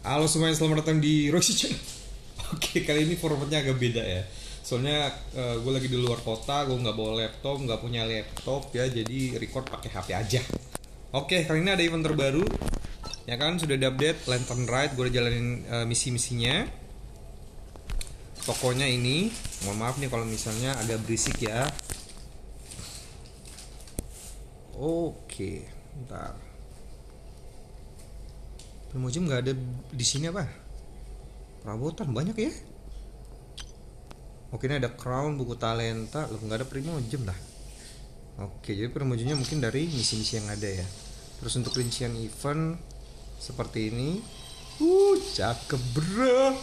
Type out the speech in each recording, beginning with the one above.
Halo semuanya, selamat datang di Roxy. Oke, kali ini formatnya agak beda ya. Soalnya gue lagi di luar kota, gue nggak bawa laptop, nggak punya laptop ya, jadi record pakai HP aja. Oke, kali ini ada event terbaru. Ya kan, sudah diupdate Lantern Ride, gue udah jalanin uh, misi-misinya. Tokonya ini, mohon maaf nih kalau misalnya agak berisik ya. Oke, bentar. Primojim nggak ada di sini apa? Perabotan banyak ya. Oke ini ada crown, buku talenta, loh nggak ada primojim lah. Oke jadi primojimnya mungkin dari misi-misi yang ada ya. Terus untuk rincian event seperti ini, uh cakep bro.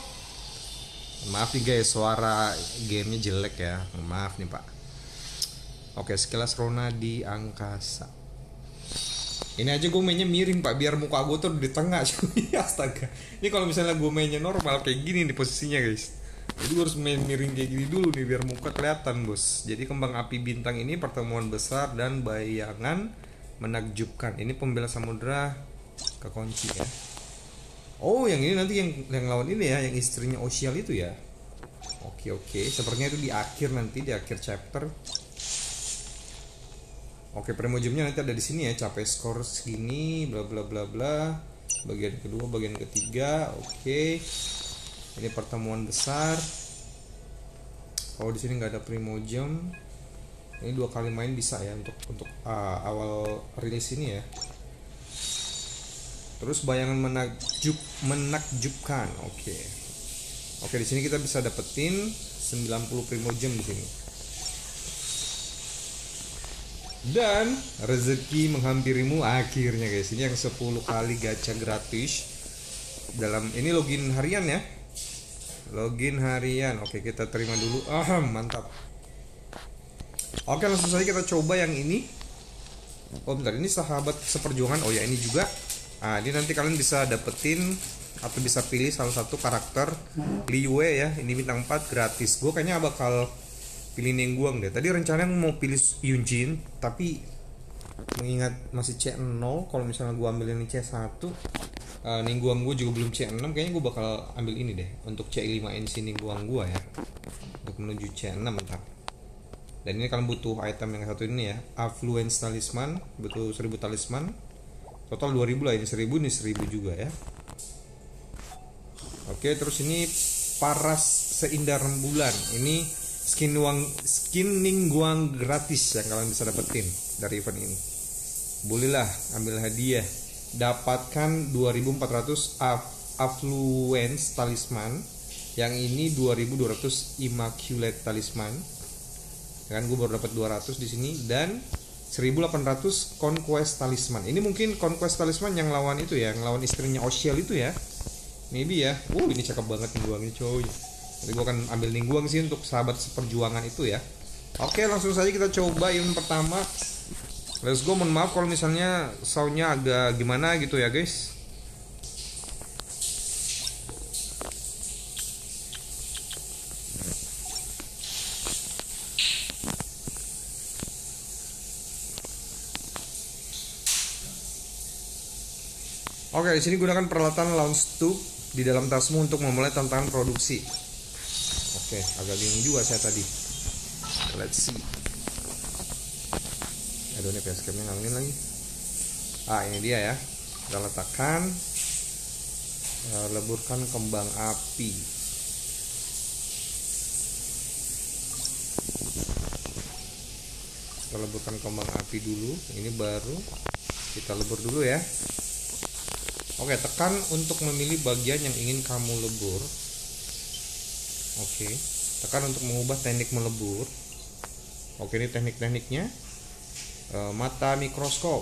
Maaf nih guys suara gamenya jelek ya, maaf nih pak. Oke sekilas Rona di angkasa ini aja gue mainnya miring pak. Biar muka gue tuh di tengah cuy. Astaga. Ini kalau misalnya gue mainnya normal kayak gini nih posisinya guys. Jadi gue harus main miring kayak gini dulu nih biar muka kelihatan bos. Jadi kembang api bintang ini pertemuan besar dan bayangan menakjubkan. Ini pembela samudra kekunci ya. Oh yang ini nanti yang yang lawan ini ya yang istrinya Osial itu ya? Oke oke. Sepertinya itu di akhir nanti di akhir chapter Oke, primojumnya nanti ada di sini ya, capai skor segini, bla bla bla bla. Bagian kedua, bagian ketiga, oke. Ini pertemuan besar. Kalau di sini nggak ada primojum, ini dua kali main bisa ya untuk untuk uh, awal rilis ini ya. Terus bayangan menakjub menakjubkan, oke. Oke, di sini kita bisa dapetin 90 primojum di sini. Dan rezeki menghampirimu akhirnya guys. Ini yang 10 kali gacha gratis. Dalam ini login harian ya? Login harian. Oke kita terima dulu. Ah mantap. Oke langsung saja kita coba yang ini. Oh bentar. Ini sahabat seperjuangan. Oh ya ini juga. Ah ini nanti kalian bisa dapetin atau bisa pilih salah satu karakter Liwe ya. Ini bintang 4 gratis. Gue kayaknya bakal pilih Nengguang deh tadi rencananya mau pilih Yunjin tapi mengingat masih C0 kalau misalnya gue ambil ini C1 uh, Ningguang gue juga belum C6 kayaknya gue bakal ambil ini deh untuk C5 ini si Ningguang gue ya. Untuk menuju C6 mantap dan ini kalian butuh item yang satu ini ya. Affluence Talisman butuh 1000 talisman. Total 2000 lah ini 1000 ini 1000 juga ya. Oke terus ini Paras Seindah Rembulan. Ini skin uang skin ningguang gratis yang kalian bisa dapetin dari event ini. Bolehlah ambil hadiah. Dapatkan 2400 affluence talisman yang ini 2200 immaculate talisman. Kan gue baru dapat 200 di sini. Dan 1800 conquest talisman. Ini mungkin conquest talisman yang lawan itu ya yang lawan istrinya Osial itu ya. Maybe ya. Uh ini cakep banget nih guangnya coy jadi gue akan ambil ningguang sih untuk sahabat seperjuangan itu ya. Oke langsung saja kita coba event pertama. Let's go mohon maaf kalau misalnya soundnya agak gimana gitu ya guys. Oke, di sini gunakan peralatan launch tube di dalam tasmu untuk memulai tantangan produksi. Oke, agak bingung juga saya tadi. Let's see. Aduh ini facecamnya ngangin lagi. Ah ini dia ya. Kita letakkan. Uh, leburkan kembang api. Kita leburkan kembang api dulu. Ini baru kita lebur dulu ya. Oke, tekan untuk memilih bagian yang ingin kamu lebur. Oke, tekan untuk mengubah teknik melebur. Oke, ini teknik-tekniknya. E, mata mikroskop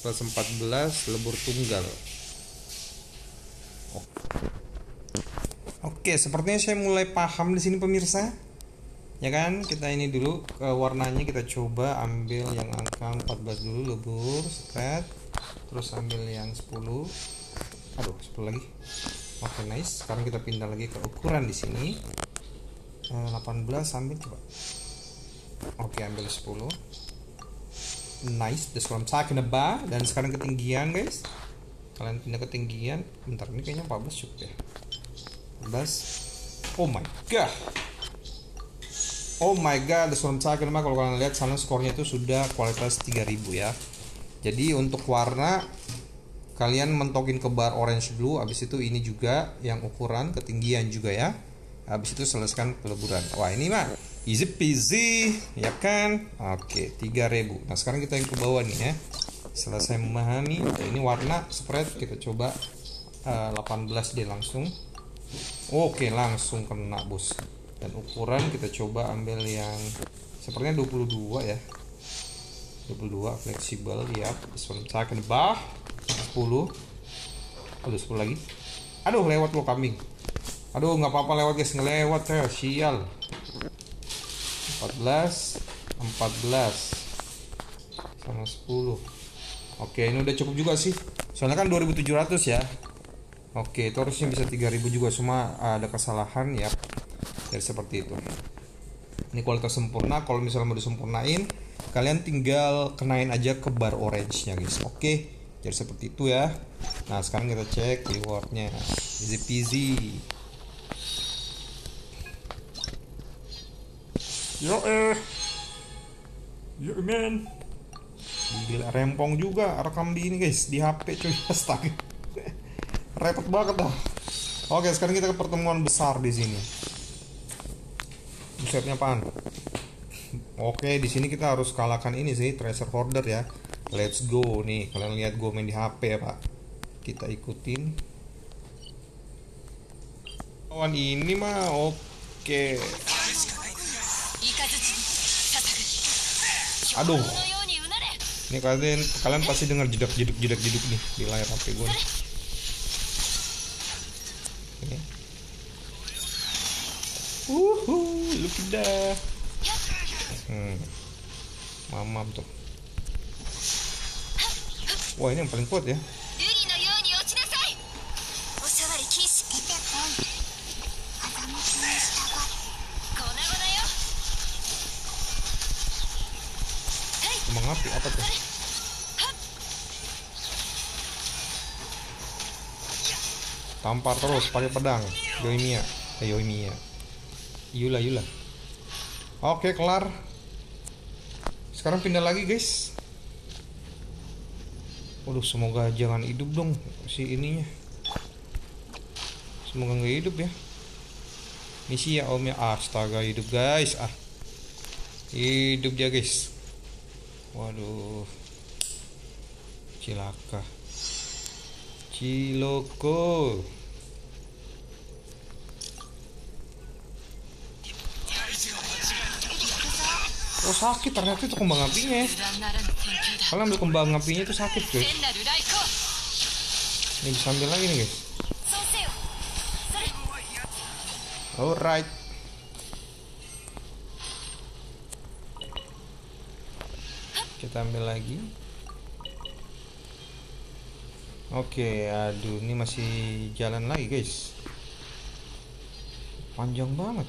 plus 14 lebur tunggal. Oke, sepertinya saya mulai paham di sini pemirsa. Ya kan, kita ini dulu ke warnanya kita coba ambil yang angka 14 dulu lebur, spread. Terus ambil yang 10. Aduh, 10 lagi. Oke okay, nice. Sekarang kita pindah lagi ke ukuran di sini. Eh, 18 ambil coba. Oke okay, ambil 10. Nice, that's what I'm talking about. Dan sekarang ketinggian guys. kalian pindah ketinggian bentar ini kayaknya 14 cukup ya 14 oh my god oh my god the storm talking about kalau kalian lihat sana skornya itu sudah kualitas 3000 ya jadi untuk warna kalian mentokin ke bar orange dulu habis itu ini juga yang ukuran ketinggian juga ya. Habis itu selesaikan peleburan. Wah ini mah easy peasy ya kan? Oke 3000 nah sekarang kita yang ke bawah nih ya. Selesai memahami. Oke, ini warna spread. Kita coba uh, 18 dia langsung. Oke langsung kena bos. Dan ukuran kita coba ambil yang sepertinya 22 ya. 22 fleksibel ya ke bawah 10 aduh 10 lagi aduh lewat lo kambing aduh nggak apa-apa lewat guys ngelewat ya sial 14 14 sama 10 Oke, ini udah cukup juga sih. Soalnya kan 2700 ya. Oke, itu harusnya bisa 3000 juga cuma ada kesalahan ya. Jadi seperti itu. Ini kualitas sempurna. Kalau misalnya mau disempurnain, kalian tinggal kenain aja ke bar orange-nya, guys. Oke. Jadi seperti itu ya. Nah, sekarang kita cek rewardnya. Easy peasy. Yo eh. Yo man. Gila rempong juga rekam di ini guys di HP cuy astaga. Repot banget dah. Oke, sekarang kita ke pertemuan besar di sini. Busetnya apaan? Oke, di sini kita harus kalahkan ini sih, treasure hoarder ya. Let's go nih. Kalian lihat gue main di HP ya, Pak. Kita ikutin. Kawan ini mah oke. Aduh ini kalian kalian pasti dengar jedak jeduk jedak jeduk nih di layar HP gue nih. Ini. Uhu, look at that. Hmm. Mamam tuh. Wah, ini yang paling kuat ya. Kembang api apa tuh? Tampar terus pakai pedang. Yoimiya. Eh, Yoimiya. Yula Yula. Oke, kelar. Sekarang pindah lagi, guys. Waduh, semoga jangan hidup dong si ininya. Semoga nggak hidup ya. Misi ya Om ya. Astaga, hidup guys. Ah. Hidup ya, guys. Waduh. Cilaka. Ciloko. Oh sakit. Ternyata itu kembang apinya. Kalau ambil kembang apinya itu sakit guys. Ini bisa ambil lagi nih guys. Alright. Kita ambil lagi. Oke aduh ini masih jalan lagi guys. Panjang banget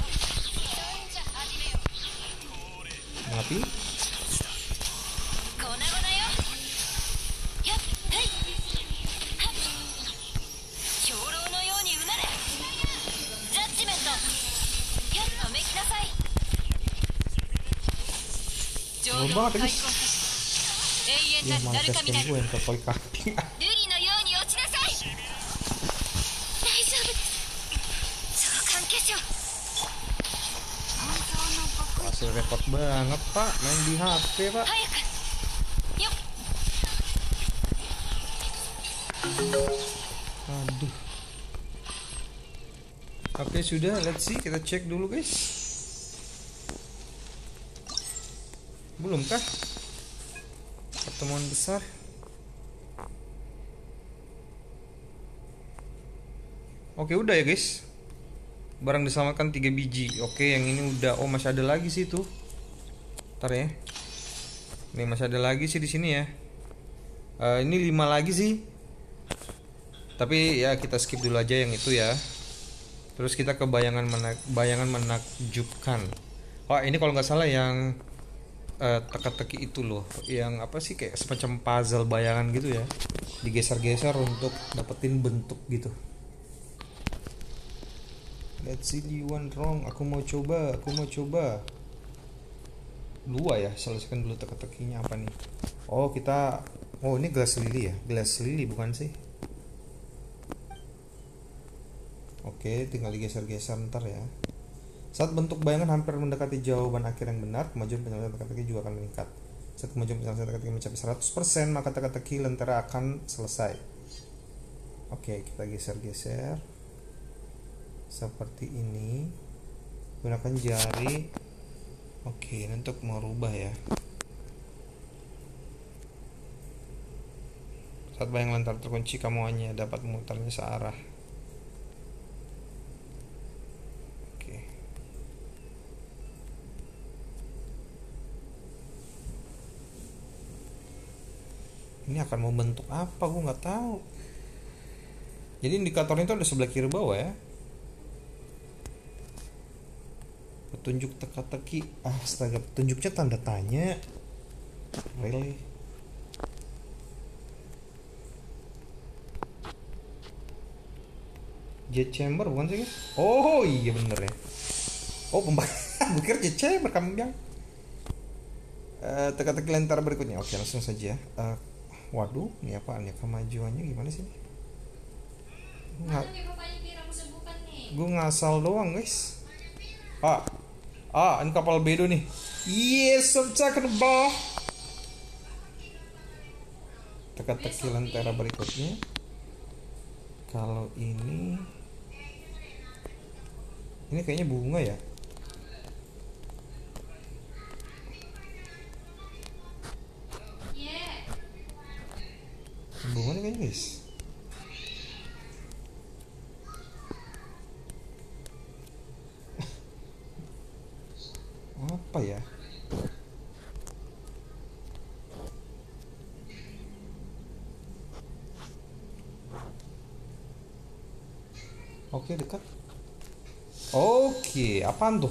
Ya. Masih repot banget pak main di HP pak. Aduh. Oke sudah, let's see kita cek dulu guys. belum kah Pertemuan besar. Oke, udah ya, guys. Barang diselamatkan 3 biji. Oke, yang ini udah. Oh, masih ada lagi sih tuh. Ntar ya. Ini masih ada lagi sih di sini ya. Uh, ini 5 lagi sih. Tapi ya kita skip dulu aja yang itu ya. Terus kita ke bayangan menak bayangan menakjubkan. Oh, ini kalau nggak salah yang eh, teka-teki itu loh, yang apa sih kayak semacam puzzle bayangan gitu ya, digeser-geser untuk dapetin bentuk gitu. Let's see the one wrong. Aku mau coba, aku mau coba. Dua ya, selesaikan dulu teka-tekinya apa nih? Oh kita, oh ini gelas lili ya, gelas lili bukan sih? Oke, tinggal digeser-geser ntar ya. Saat bentuk bayangan hampir mendekati jawaban akhir yang benar, kemajuan penyelesaian teka-teki juga akan meningkat. Saat kemajuan penyelesaian teka-teki mencapai 100%, maka teka-teki lentera akan selesai. Oke, kita geser-geser. Seperti ini. Gunakan jari. Oke, ini untuk merubah ya. Saat bayang lentera terkunci, kamu hanya dapat memutarnya searah. Akan membentuk apa? Gue nggak tahu. Jadi indikatornya itu ada sebelah kiri bawah ya. Petunjuk teka-teki. Ah, astaga, petunjuknya tanda tanya. Really? Jet chamber bukan sih? guys? Oh iya bener ya. Oh pembakaran. Gue kira jet chamber kamu bilang. Eh, teka-teki lentera berikutnya. Oke langsung saja. Eh, waduh, ini apaan ya kemajuannya gimana sih? Nggak, nih nih. gue ngasal doang guys. Ah, ah ini kapal bedo nih. Yes, uncheckable. Teka-teki lentera berikutnya. Kalau ini ini kayaknya bunga ya. Guys. Apa ya? Oke dekat. Oke, apaan tuh?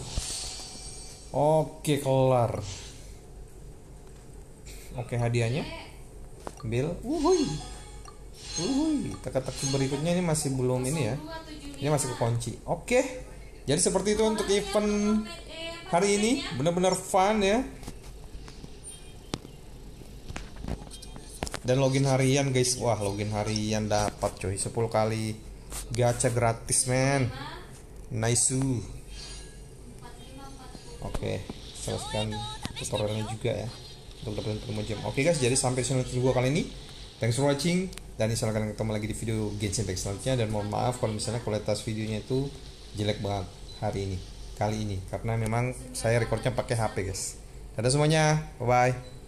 Oke kelar. Oke hadiahnya. Ambil. Wuhui. Wuhui. Teka-teki berikutnya ini masih belum ini ya. Ini masih kekunci. Oke. Jadi seperti itu untuk event hari ini. Benar-benar fun ya. Dan login harian guys. Wah, login harian dapat coy 10 kali gacha gratis men. Nice. Oke, selesaikan tutorialnya juga ya untuk dapetin promo jam. Oke guys, jadi sampai channel gua kali ini. Thanks for watching dan kalian ketemu lagi di video Genshin Impact selanjutnya dan mohon maaf kalau misalnya kualitas videonya itu jelek banget hari ini kali ini karena memang saya recordnya pakai HP guys. Dadah semuanya, bye bye.